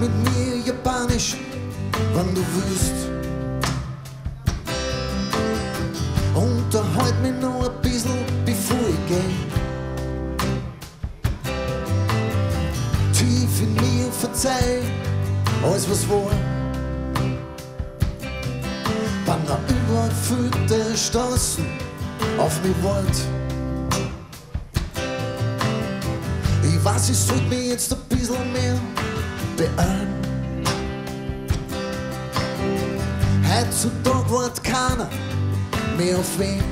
Mit mir Japanisch, wann du willst. Unterhalt mich noch ein bisschen, bevor ich geh. Tief in mir verzeih alles, was war. Wann da überfüllte Straßen auf mich wart. Ich weiß, es tut mir jetzt ein bisschen mehr beeilen. Heutzutage wart keiner mehr auf wen.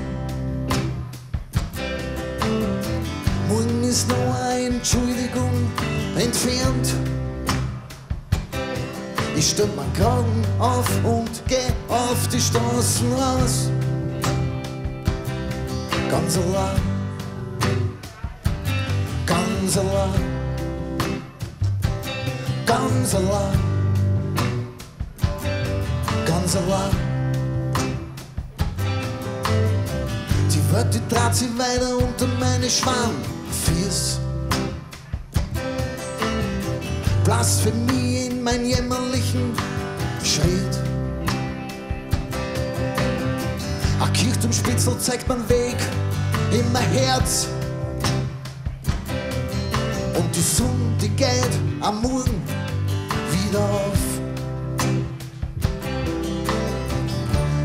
Morgen ist noch eine Entschuldigung entfernt. Ich stell mein Kragen auf und geh auf die Straßen raus. Ganz allein, ganz allein, ganz allein, ganz allein. Die die dreht sich weiter unter meine Schwarmfies. Blasphemie in mein jämmerlichen Schritt. Ein Kirchturmspitzel zeigt mein Weg in mein Herz. Und die Sonne, geht am Morgen wieder auf.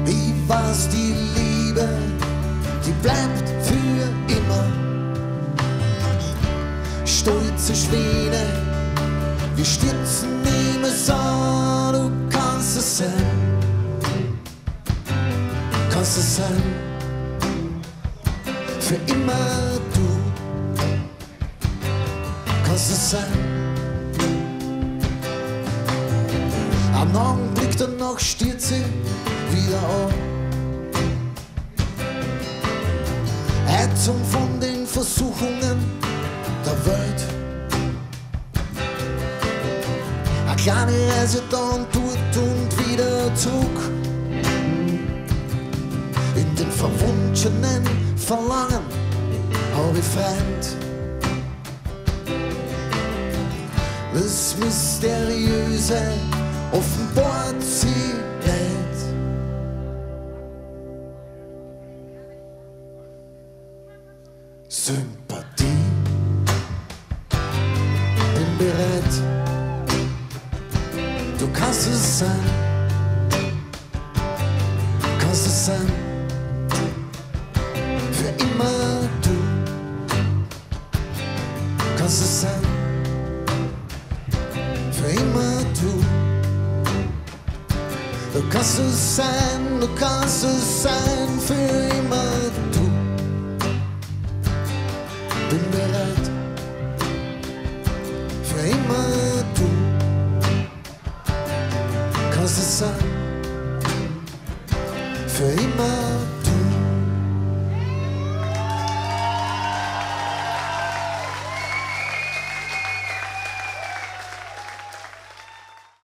Ich weiß, die Liebe, die bleibt für immer. Stolze Schwede, wir stürzen niemals an, du kannst es sein, kannst es sein, für immer du, kannst es sein. Am Augenblick danach stiert sie wieder auf. Heizung von den Versuchungen der Welt. Eine kleine Reise da und dort und wieder zurück. In den verwunschenen Verlangen hab ich Freund. Das Mysteriöse offenbart sie nicht. Sympathie. Bin bereit. Du kannst es sein. Du. Kannst es sein. Für immer. Du kannst es sein, du kannst es sein, für immer du. Bin bereit, für immer du. Kannst es sein, für immer